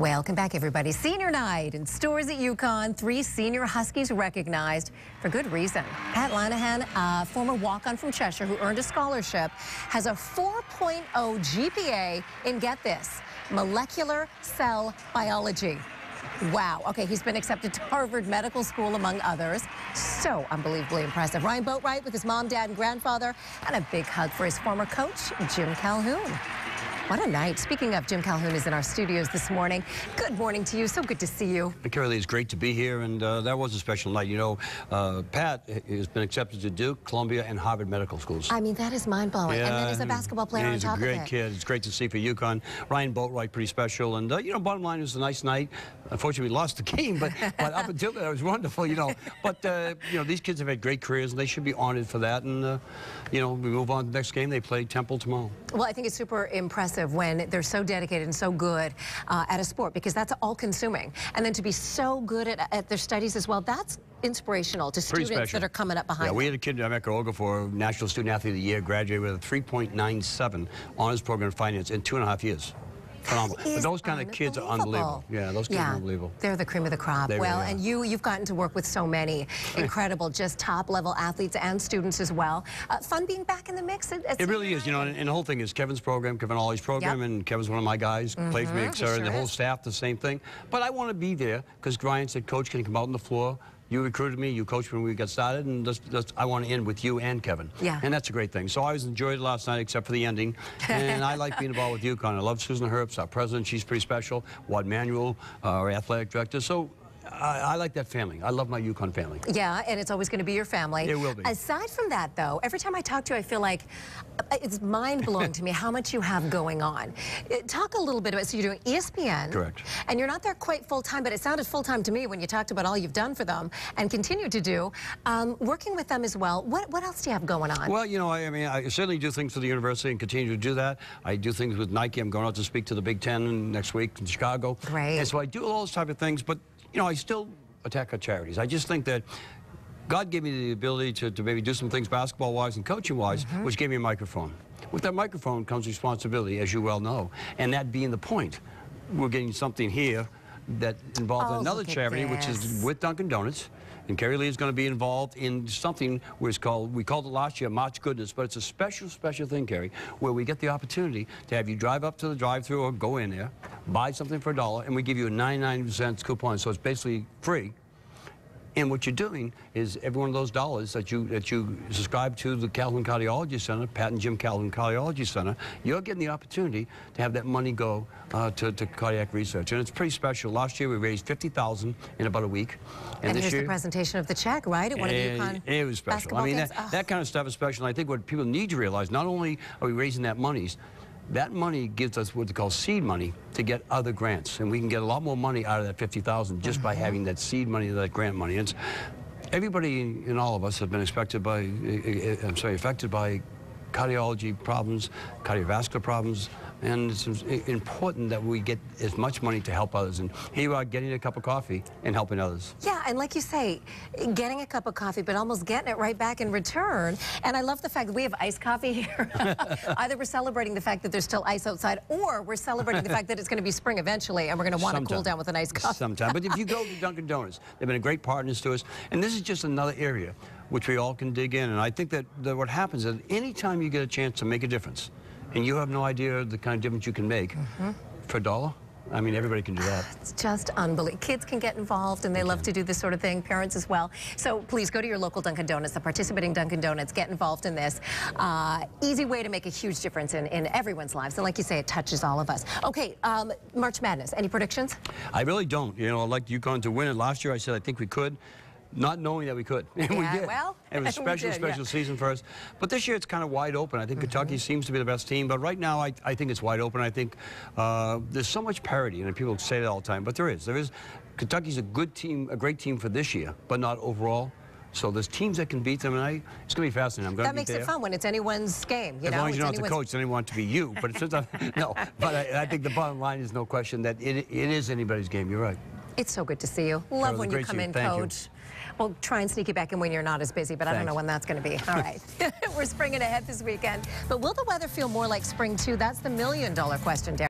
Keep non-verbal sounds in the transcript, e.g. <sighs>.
Welcome back, everybody. Senior night in Storrs at UConn. Three senior Huskies recognized for good reason. Pat Lenehan, a former walk-on from Cheshire who earned a scholarship, has a 4.0 GPA in, get this, molecular cell biology. Wow. Okay, he's been accepted to Harvard Medical School, among others. So unbelievably impressive. Ryan Boatright with his mom, dad, and grandfather, and a big hug for his former coach, Jim Calhoun. What a night. Speaking of, Jim Calhoun is in our studios this morning. Good morning to you. So good to see you. Carly, it's great to be here, and uh, that was a special night. You know, uh, Pat has been accepted to Duke, Columbia, and Harvard Medical Schools. I mean, that is mind-blowing. Yeah, and then he's a basketball player on top of it. He's a great kid. It's great to see for UConn. Ryan Boatright, pretty special. And, uh, you know, bottom line, it was a nice night. Unfortunately, we lost the game, but, <laughs> but up until that, it was wonderful, you know. But, uh, you know, these kids have had great careers, and they should be honored for that. And, uh, you know, we move on to the next game. They play Temple tomorrow. Well, I think it's super impressive when they're so dedicated and so good uh, at a sport because that's all-consuming. And then to be so good at, at their studies as well, that's inspirational to Pretty students special. that are coming up behind Yeah, them. we had a kid Emeka Okafor, National Student Athlete of the Year, graduated with a 3.97 honors program in finance in two and a half years phenomenal. But those kind of kids are unbelievable. Yeah, those kids yeah, are unbelievable. They're the cream of the crop. They well, really and you, you've gotten to work with so many <laughs> incredible, just top-level athletes and students as well. Uh, fun being back in the mix. At, at it really is, you know, and, and, the whole thing is Kevin's program, Kevin Ollie's program, yep. and Kevin's one of my guys, mm -hmm. plays for me, sure and the whole staff, the same thing. But I want to be there because Ryan said, Coach, can you come out on the floor? You recruited me, you coached me when we got started, and just, just, I want to end with you and Kevin. Yeah. And that's a great thing. So I always enjoyed it last night, except for the ending. <laughs> And I like being involved with you, UConn. I love Susan Herbst, our president. She's pretty special. Warde Manuel, uh, our athletic director. So I, I, like that family. I love my UConn family. Yeah, and it's always going to be your family. It will be. Aside from that, though, every time I talk to you, I feel like uh, it's mind-blowing to me how much you have going on. Uh, talk a little bit about, so you're doing ESPN. Correct. And you're not there quite full-time, but it sounded full-time to me when you talked about all you've done for them and continue to do. Um, working with them as well, what, what else do you have going on? Well, you know, I, I, mean, I certainly do things for the university and continue to do that. I do things with Nike. I'm going out to speak to the Big Ten next week in Chicago. Great. And so I do all those type of things, but, you know, I still attack our charities. I just think that God gave me the ability to, to maybe do some things basketball-wise and coaching-wise, mm -hmm. which gave me a microphone. With that microphone comes responsibility, as you well know, and that being the point. We're getting something here that involves oh, another charity, which is with Dunkin' Donuts. And Carrie Lee is going to be involved in something where it's called, we called it last year March Goodness, but it's a special, special thing, Kerry, where we get the opportunity to have you drive up to the drive-through or go in there, buy something for a dollar, and we give you a 99 cents coupon. So it's basically free and what you're doing is every one of those dollars that you that you subscribe to the Calhoun Cardiology Center, Pat and Jim Calhoun Cardiology Center, you're getting the opportunity to have that money go uh, to, to, cardiac research. And it's pretty special. Last year we raised 50000 in about a week. And, and here's year, the presentation of the check, right? At one of the UConn It was special. I mean, that, that kind of stuff is special. And I think what people need to realize, not only are we raising that money, that money gives us what they call seed money to get other grants. And we can get a lot more money out of that 50000 just mm -hmm. by mm-hmm. having that seed money, that grant money. It's, everybody in all of us have been expected by, eh, eh, eh, I'm sorry, affected by cardiology problems, cardiovascular problems, and it's important that we get as much money to help others. And here you are getting a cup of coffee and helping others. Yeah, and like you say, getting a cup of coffee, but almost getting it right back in return. And I love the fact that we have iced coffee here. <laughs> Either we're celebrating the fact that there's still ice outside, or we're celebrating the fact that it's going to be spring eventually, and we're going to want to cool down with a nice cup. Sometime. But if you go to <laughs> Dunkin' Donuts, they've been a great partners to us, and this is just another area which we all can dig in. And I think that, that what happens is anytime you get a chance to make a difference, and you have no idea the kind of difference you can make mm -hmm. for a dollar. I mean, everybody can do that. <sighs> It's just unbelievable. Kids can get involved, and they love to do this sort of thing, parents as well. So please go to your local Dunkin' Donuts, the participating Dunkin' Donuts, get involved in this. Uh, easy way to make a huge difference in, in everyone's lives. And like you say, it touches all of us. Okay, um, March Madness, any predictions? I really don't. You know, I'd like UConn to win it. Last year I said I think we could not knowing that we could. <laughs> And yeah, we did. Well, it was a <laughs> special, did, special yeah. season for us. But this year it's kind of wide open. I think mm -hmm. Kentucky seems to be the best team. But right now I, I think it's wide open. I think uh, there's so much parity. And people say that all the time. But there is. There is. Kentucky's a good team, a great team for this year, but not overall. So there's teams that can beat them, and I, it's going to be fascinating. I'm going that makes there. it fun when it's anyone's game. You as know, long as you're not the coach, then they want it to be you. But it's just, <laughs> no. But I, I, think the bottom line is no question that it, it is anybody's game. You're right. It's so good to see you. Love when you come in, Thank Coach. You. We'll try and sneak you back in when you're not as busy, but Thanks. I don't know when that's going to be. All right. <laughs> <laughs> We're springing ahead this weekend. But will the weather feel more like spring, too? That's the million dollar question, Darren.